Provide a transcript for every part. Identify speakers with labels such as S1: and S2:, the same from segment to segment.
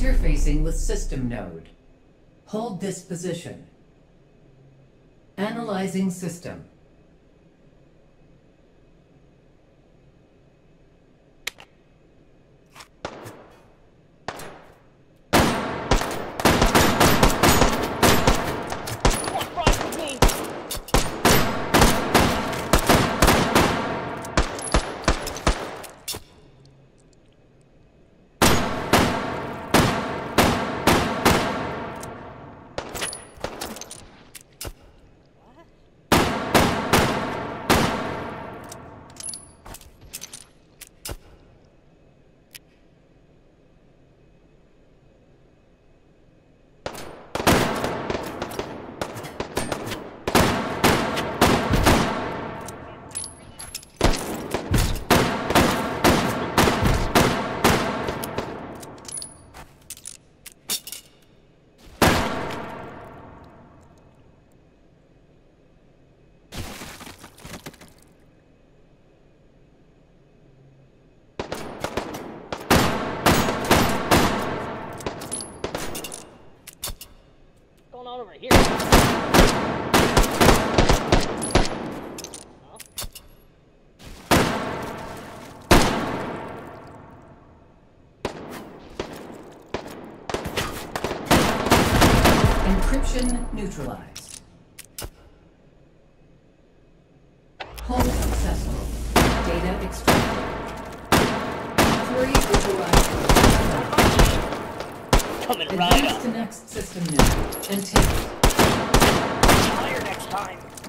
S1: Interfacing with system node. Hold this position. Analyzing system. Neutralized. Hold successful. Data extracted. Three.
S2: Coming right up.
S1: to next system node and take it.
S2: Higher next time.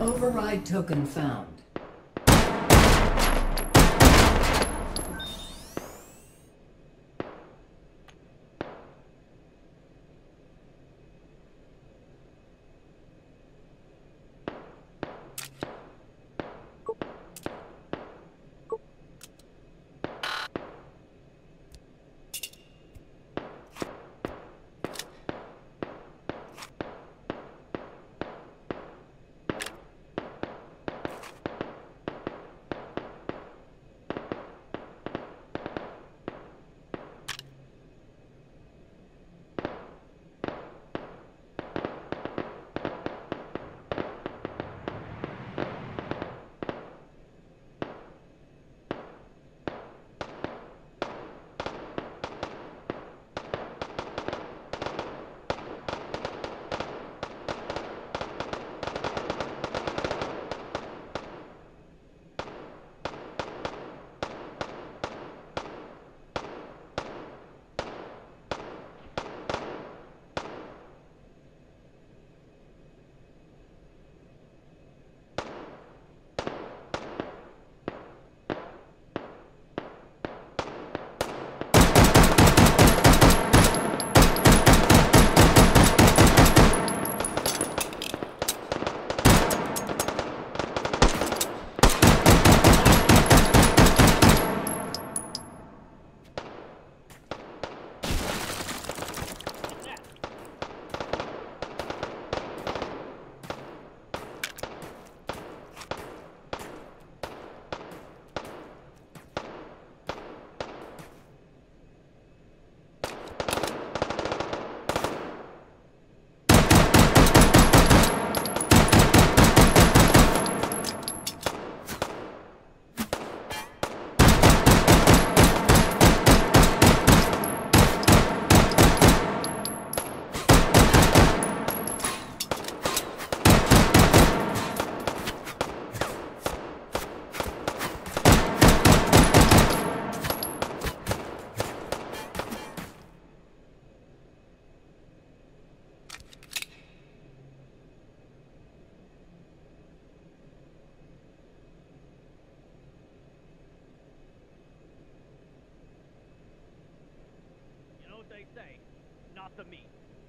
S1: Override token found.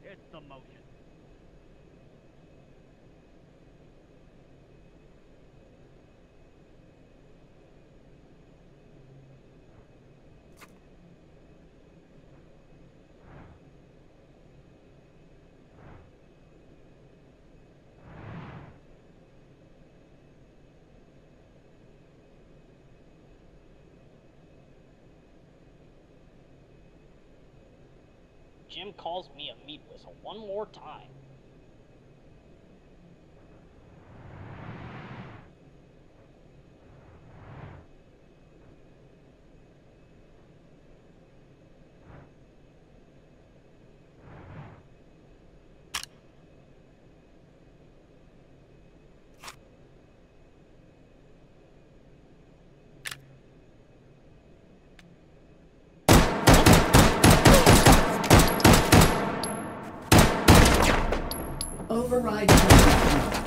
S3: It's the motion.
S2: Jim calls me a meat whistle one more time.
S1: Override.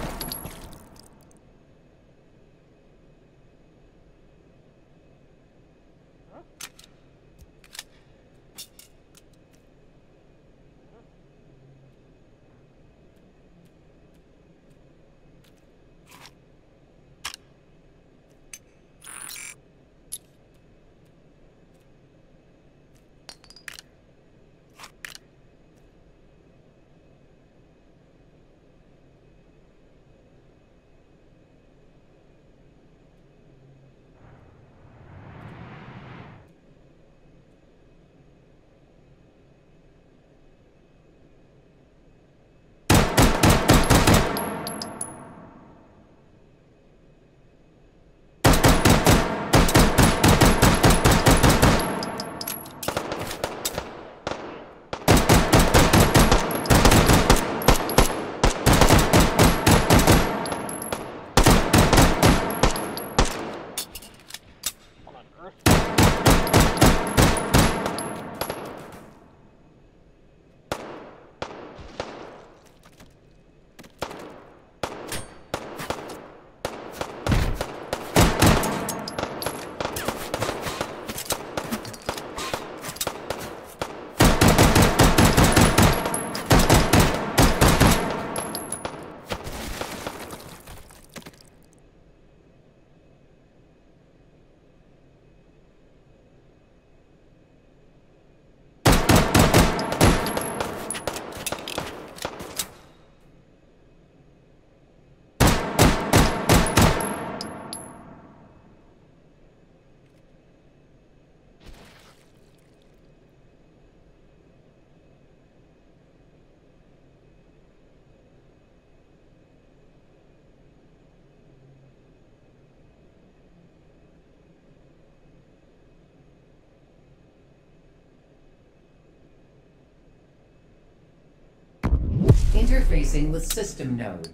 S1: Interfacing with system node.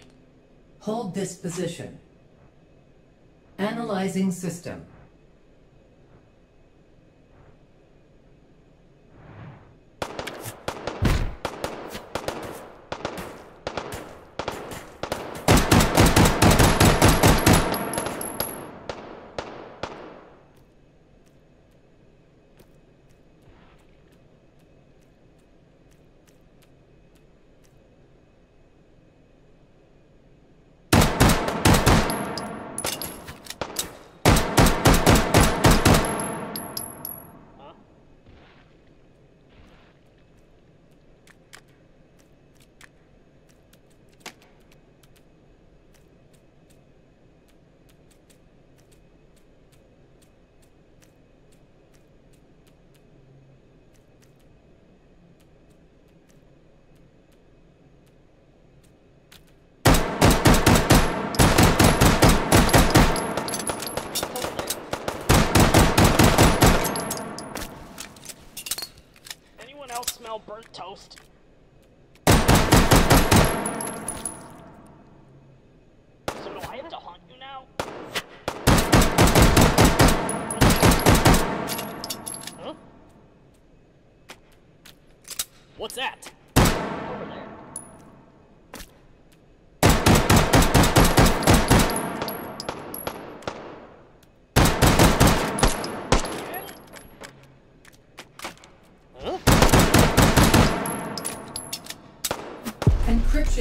S1: Hold this position. Analyzing system.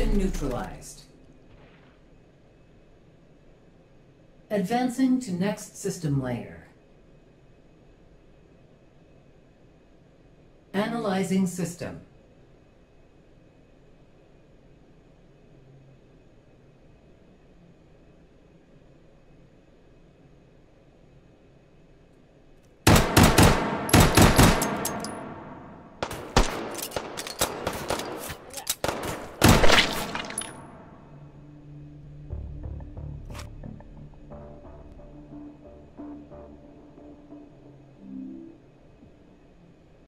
S1: Encryption neutralized. Advancing to next system layer. Analyzing system.